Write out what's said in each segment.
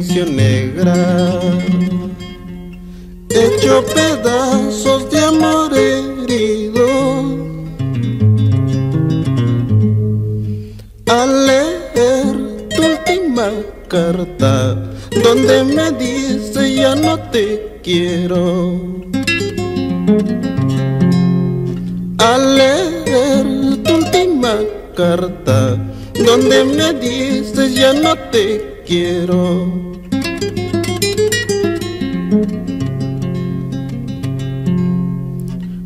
canción negra, hecho pedazos de amor herido. Al leer tu última carta, donde me dice ya no te quiero. Al leer tu última carta, donde me dices ya no te quiero.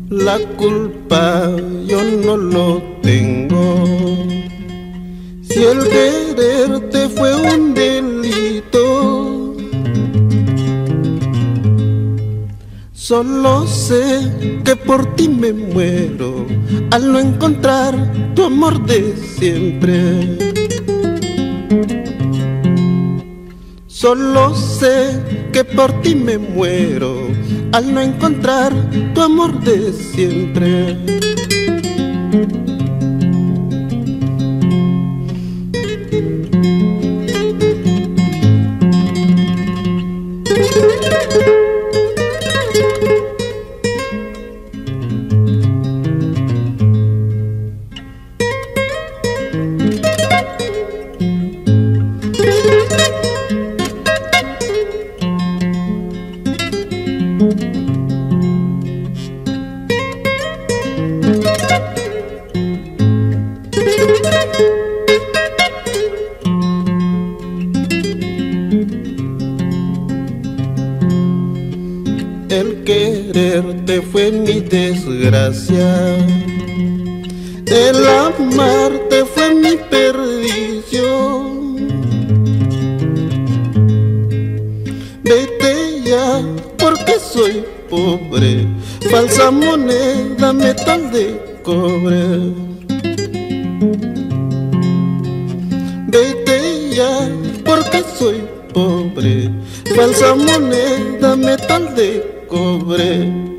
La culpa yo no lo tengo. Si el quererte fue un delito, solo sé que por ti me muero al no encontrar tu amor de siempre. Solo sé que por ti me muero al no encontrar tu amor de siempre. El quererte fue mi desgracia, el amarte porque soy pobre, falsa moneda, metal de cobre. Vete ya porque soy pobre, falsa moneda, metal de cobre.